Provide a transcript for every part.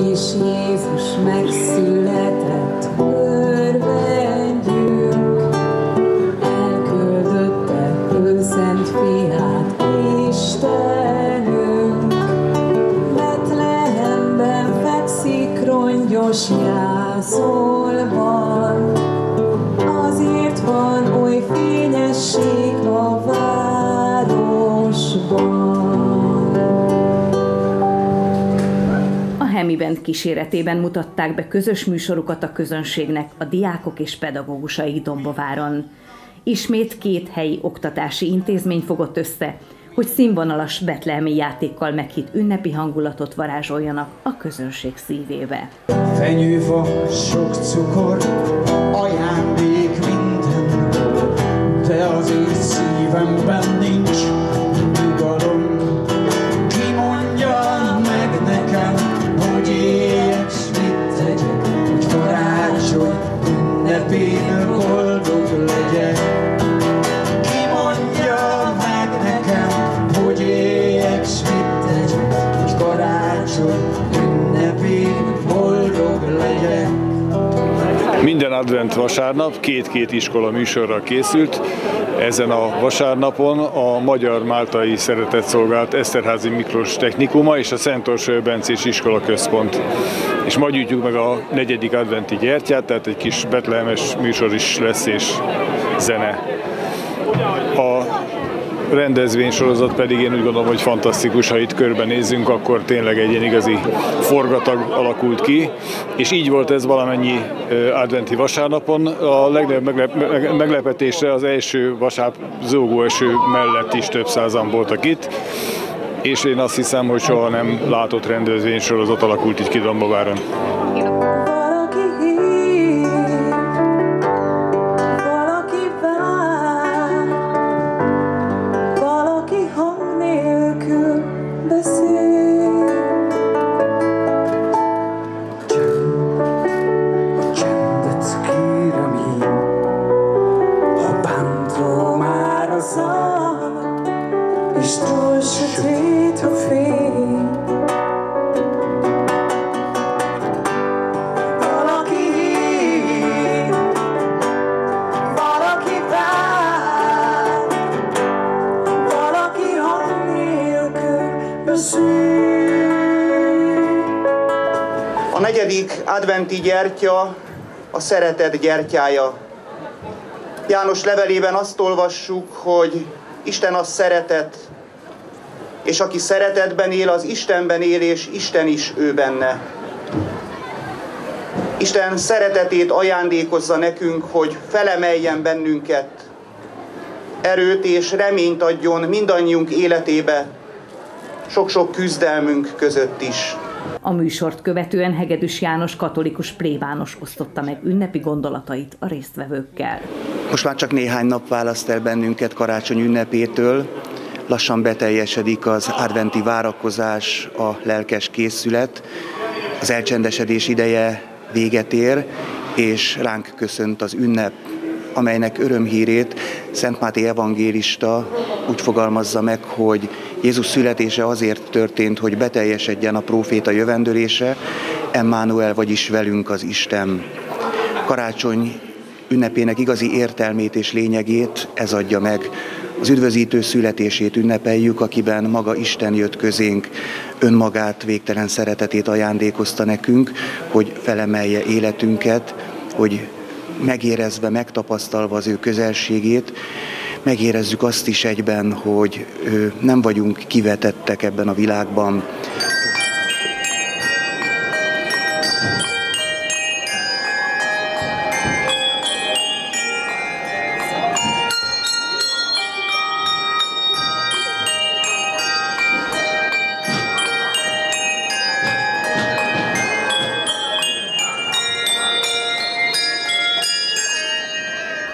kis Jézus megszületett, örvendjünk, elküldötte ő fiát, Istenünk. Betlehemben fekszik rongyos jászolban, A Hemi Band kíséretében mutatták be közös műsorukat a közönségnek a diákok és pedagógusai Dombováron. Ismét két helyi oktatási intézmény fogott össze, hogy színvonalas betlehemi játékkal meghitt ünnepi hangulatot varázsoljanak a közönség szívébe. Fenyőfa, sok cukor, ajándék minden, de az én szívemben nincs Minden advent vasárnap két-két iskola műsorra készült. Ezen a vasárnapon a Magyar Máltai Szeretetszolgált Eszterházi Miklós Technikuma és a Szent Bencés Iskola Központ. És ma gyűjtjük meg a negyedik adventi gyertyát, tehát egy kis betlehemes műsor is lesz és zene. Rendezvénysorozat pedig én úgy gondolom, hogy fantasztikus, ha itt körbenézzünk, akkor tényleg egy ilyen igazi forgatag alakult ki, és így volt ez valamennyi adventi vasárnapon. A legnagyobb meglep- meg- meglepetésre az első vasárnap zógó eső mellett is több százan voltak itt, és én azt hiszem, hogy soha nem látott rendezvénysorozat alakult így ki Dombováron. sin. A negyedik adventi gyertya a szeretet gyertyája. János levelében azt olvassuk, hogy Isten az szeretet, és aki szeretetben él, az Istenben él, és Isten is ő benne. Isten szeretetét ajándékozza nekünk, hogy felemeljen bennünket, erőt és reményt adjon mindannyiunk életébe, sok-sok küzdelmünk között is. A műsort követően Hegedűs János katolikus plébános osztotta meg ünnepi gondolatait a résztvevőkkel. Most már csak néhány nap választ el bennünket karácsony ünnepétől. Lassan beteljesedik az adventi várakozás, a lelkes készület. Az elcsendesedés ideje véget ér, és ránk köszönt az ünnep, amelynek örömhírét Szent Máté evangélista úgy fogalmazza meg, hogy Jézus születése azért történt, hogy beteljesedjen a próféta jövendőlése, Emmanuel, vagyis velünk az Isten. Karácsony ünnepének igazi értelmét és lényegét ez adja meg. Az üdvözítő születését ünnepeljük, akiben maga Isten jött közénk, önmagát, végtelen szeretetét ajándékozta nekünk, hogy felemelje életünket, hogy megérezve, megtapasztalva az ő közelségét, megérezzük azt is egyben, hogy nem vagyunk kivetettek ebben a világban,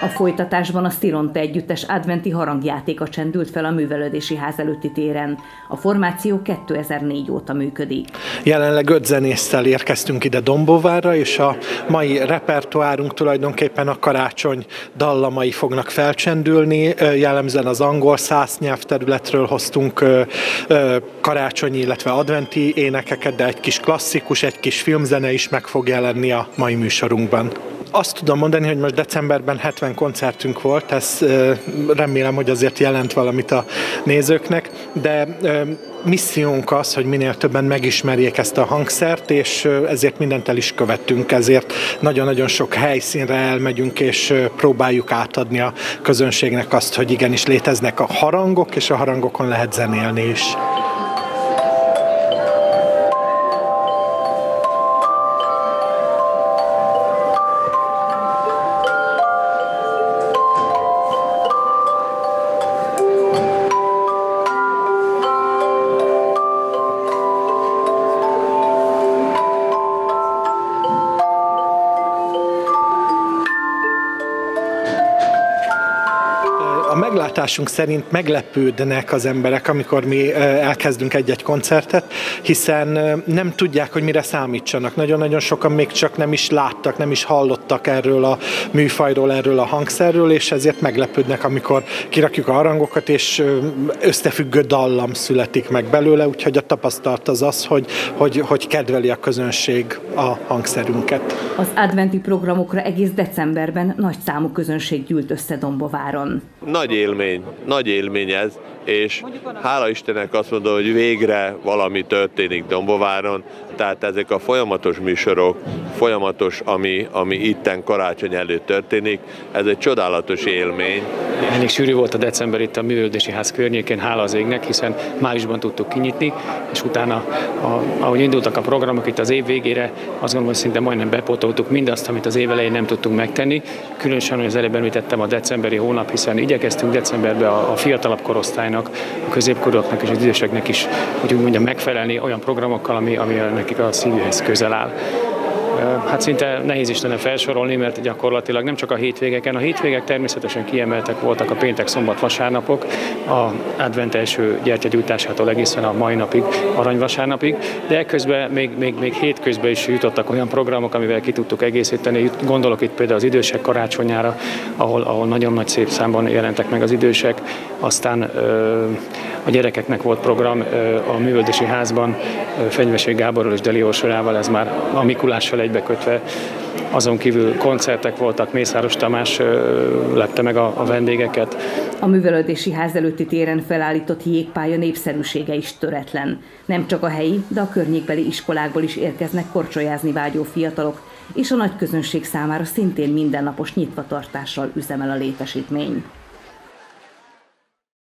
A folytatásban a Stironte együttes adventi harangjátéka csendült fel a művelődési ház előtti téren. A formáció 2004 óta működik. Jelenleg öt zenésszel érkeztünk ide Dombóvára, és a mai repertoárunk tulajdonképpen a karácsony dallamai fognak felcsendülni. Jellemzően az angol száz nyelvterületről hoztunk karácsonyi, illetve adventi énekeket, de egy kis klasszikus, egy kis filmzene is meg fog jelenni a mai műsorunkban. Azt tudom mondani, hogy most decemberben 70 koncertünk volt, ez remélem, hogy azért jelent valamit a nézőknek, de missziónk az, hogy minél többen megismerjék ezt a hangszert, és ezért mindent el is követtünk, ezért nagyon-nagyon sok helyszínre elmegyünk, és próbáljuk átadni a közönségnek azt, hogy igenis léteznek a harangok, és a harangokon lehet zenélni is. Meglátásunk szerint meglepődnek az emberek, amikor mi elkezdünk egy-egy koncertet, hiszen nem tudják, hogy mire számítsanak. Nagyon-nagyon sokan még csak nem is láttak, nem is hallottak erről a műfajról, erről a hangszerről, és ezért meglepődnek, amikor kirakjuk a harangokat, és összefüggő dallam születik meg belőle, úgyhogy a tapasztalat az az, hogy, hogy, hogy kedveli a közönség a hangszerünket. Az adventi programokra egész decemberben nagy számú közönség gyűlt össze Dombováron. Nagy élmény, nagy élmény ez, és hála Istennek azt mondom, hogy végre valami történik Dombováron, tehát ezek a folyamatos műsorok, folyamatos, ami, ami itten karácsony előtt történik, ez egy csodálatos élmény. Elég sűrű volt a december itt a művöldési ház környékén, hála az égnek, hiszen májusban tudtuk kinyitni, és utána, a, ahogy indultak a programok itt az év végére, azt gondolom, hogy szinte majdnem bepótoltuk mindazt, amit az év elején nem tudtunk megtenni. Különösen, hogy az előbb említettem a decemberi hónap, hiszen igyekeztünk decemberben a, a fiatalabb korosztálynak, a középkorúaknak és az időseknek is, hogy úgy mondjam, megfelelni olyan programokkal, ami, ami nekik a szívühez közel áll. Hát szinte nehéz is lenne felsorolni, mert gyakorlatilag nem csak a hétvégeken, a hétvégek természetesen kiemeltek voltak a péntek, szombat, vasárnapok, a advent első gyertyagyújtásától egészen a mai napig, aranyvasárnapig, de ekközben még, még, még hétközben is jutottak olyan programok, amivel ki tudtuk egészíteni. Gondolok itt például az idősek karácsonyára, ahol, ahol nagyon nagy szép számban jelentek meg az idősek, aztán a gyerekeknek volt program a művöldési házban, Fenyveség Gáborral és Deli Orsorával, ez már a Mikulással egybekötve. Azon kívül koncertek voltak, Mészáros Tamás lepte meg a, a vendégeket. A művelődési ház előtti téren felállított jégpálya népszerűsége is töretlen. Nem csak a helyi, de a környékbeli iskolákból is érkeznek korcsolyázni vágyó fiatalok, és a nagy közönség számára szintén mindennapos nyitvatartással üzemel a létesítmény.